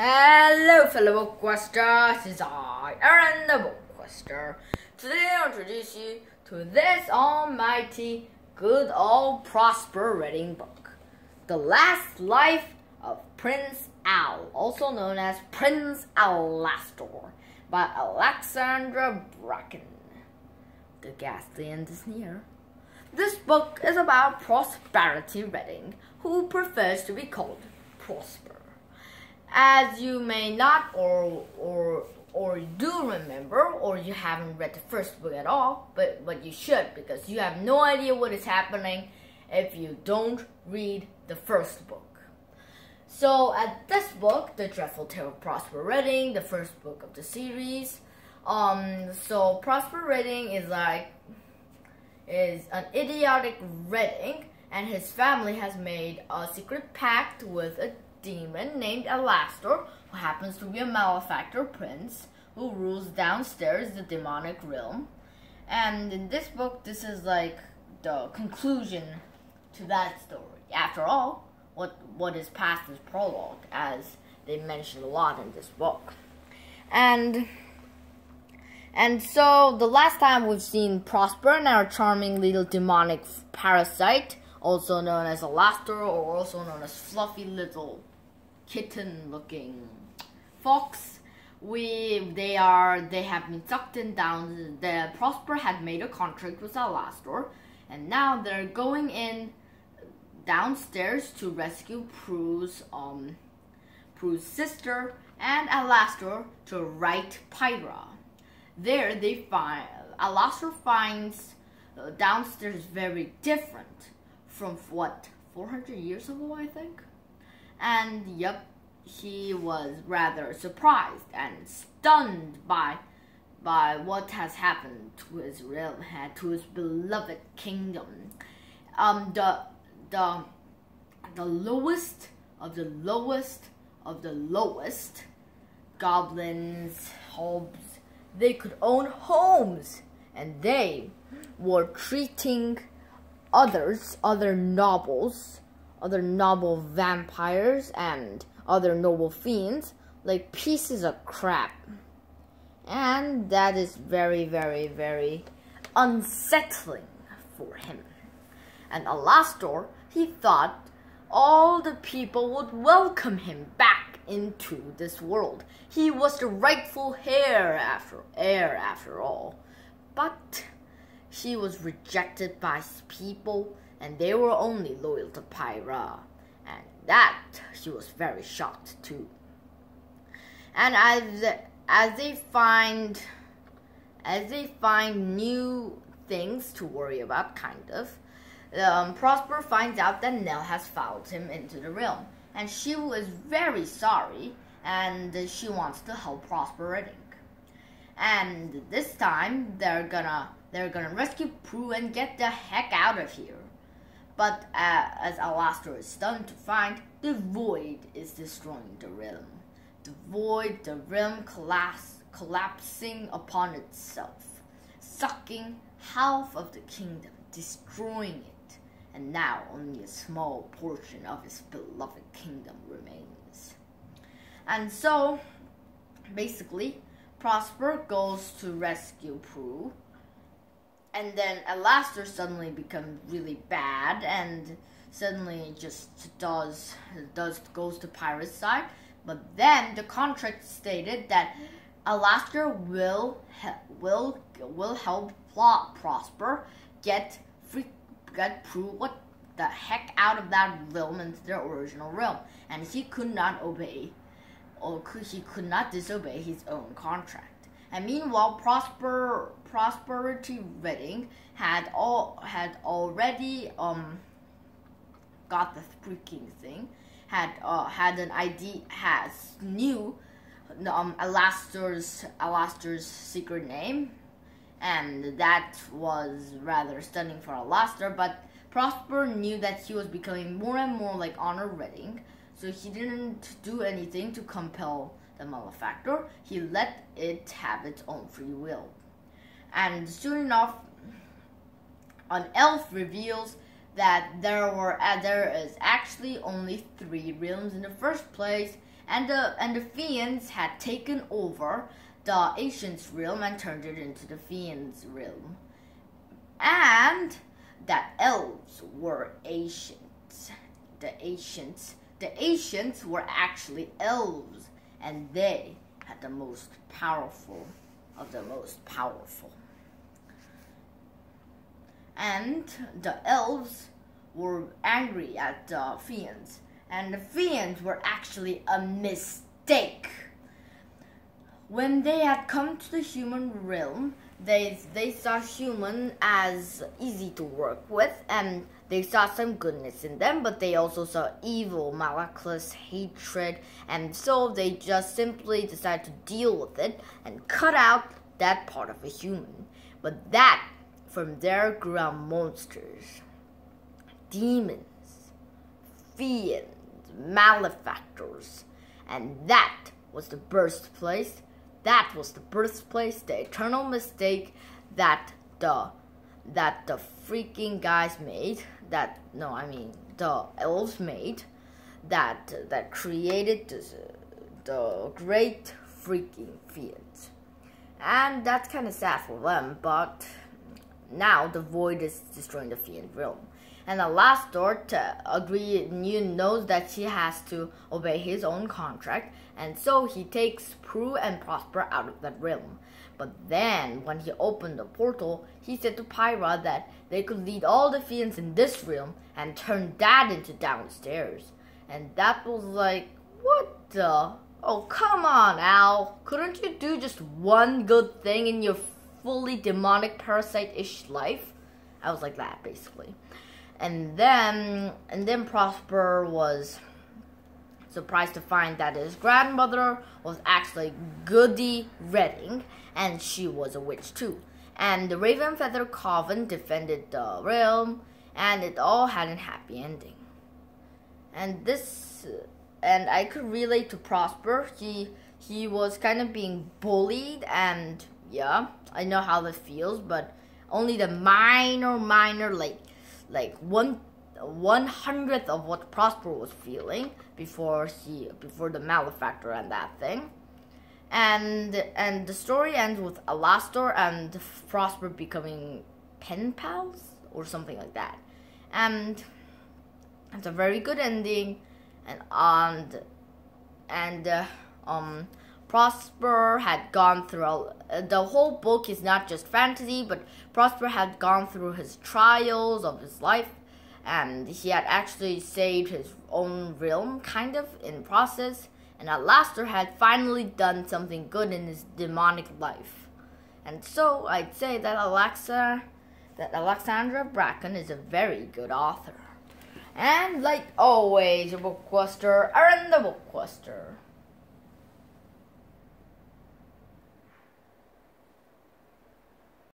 Hello, fellow bookquesters. It's I, Aaron the bookquester. Today, I'll introduce you to this almighty, good old Prosper Redding book, "The Last Life of Prince Al," also known as Prince Alastor, by Alexandra Bracken. The ghastly end is near. This book is about Prosperity Redding, who prefers to be called Prosper. As you may not or or or do remember, or you haven't read the first book at all, but but you should because you have no idea what is happening if you don't read the first book. So at this book, The Dreadful Tale of Prosper Redding, the first book of the series. Um, so Prosper Redding is like is an idiotic Redding, and his family has made a secret pact with a demon named Alastor, who happens to be a malefactor prince who rules downstairs the demonic realm. And in this book, this is like the conclusion to that story. After all, what what is past is prologue, as they mention a lot in this book. And and so the last time we've seen Prosper and our charming little demonic parasite, also known as Alastor, or also known as Fluffy Little kitten looking fox. We they are they have been sucked in down. The prosper had made a contract with alastor and now they're going in downstairs to rescue prue's um prue's sister and alastor to right pyra. There they find alastor finds uh, downstairs very different from what 400 years ago i think and yep, he was rather surprised and stunned by by what has happened to his realm, to his beloved kingdom. Um, the the the lowest of the lowest of the lowest goblins, hobs, they could own homes, and they were treating others, other nobles, other noble vampires and other noble fiends like pieces of crap. And that is very, very, very unsettling for him. And Alastor, he thought all the people would welcome him back into this world. He was the rightful heir after heir after all. But he was rejected by his people and they were only loyal to Pyra, and that she was very shocked too. And as as they find as they find new things to worry about, kind of, um, Prosper finds out that Nell has followed him into the realm, and she was very sorry, and she wants to help Prosper Redding. And this time, they're gonna they're gonna rescue Prue and get the heck out of here. But uh, as Alastor is stunned to find, the void is destroying the realm. The void, the realm collapse, collapsing upon itself, sucking half of the kingdom, destroying it, and now only a small portion of his beloved kingdom remains. And so, basically, Prosper goes to rescue Prue and then Alastor suddenly becomes really bad and suddenly just does does goes to Pyra's side. But then the contract stated that Alastor will will will help plot prosper get free get Prue what the heck out of that realm into their original realm, and he could not obey, or could, he could not disobey his own contract. And meanwhile, Prosper Prosperity Redding had all had already um got the freaking thing, had uh, had an idea, has knew um Alastor's secret name, and that was rather stunning for Alastor. But Prosper knew that he was becoming more and more like Honor Redding, so he didn't do anything to compel the malefactor, he let it have its own free will. And soon enough, an elf reveals that there were uh, there is actually only three realms in the first place, and the and the fiends had taken over the ancients realm and turned it into the fiends realm. And that elves were ancients the ancients the ancients were actually elves and they had the most powerful of the most powerful and the elves were angry at the fiends and the fiends were actually a mistake. When they had come to the human realm, they they saw human as easy to work with and they saw some goodness in them, but they also saw evil, malicious, hatred, and so they just simply decided to deal with it and cut out that part of a human. But that from there grew out monsters, demons, fiends, malefactors. And that was the birthplace. That was the birthplace, the eternal mistake that the that the freaking guys made. That no, I mean the elves made. That that created this, the great freaking fiends. And that's kind of sad for them, but now the void is destroying the fiend realm. And Alastor agree you knows that he has to obey his own contract, and so he takes Prue and Prosper out of that realm. But then, when he opened the portal, he said to Pyra that they could lead all the fiends in this realm and turn that into downstairs. And that was like, what the? Oh, come on, Al. Couldn't you do just one good thing in your fully demonic parasite-ish life? I was like that, basically and then and then Prosper was surprised to find that his grandmother was actually Goody Redding, and she was a witch too. And the Raven Feather Coven defended the realm, and it all had a happy ending. And this, and I could relate to Prosper. He he was kind of being bullied, and yeah, I know how that feels, but only the minor, minor like like one one hundredth of what Prosper was feeling before he before the malefactor and that thing. And and the story ends with Alastor and Prosper becoming pen pals or something like that. And it's a very good ending and and and uh, um Prosper had gone through uh, the whole book is not just fantasy, but Prosper had gone through his trials of his life, and he had actually saved his own realm, kind of in process. And Alastor had finally done something good in his demonic life, and so I'd say that Alexa, that Alexandra Bracken is a very good author. And like always, a bookquester, and the bookquester.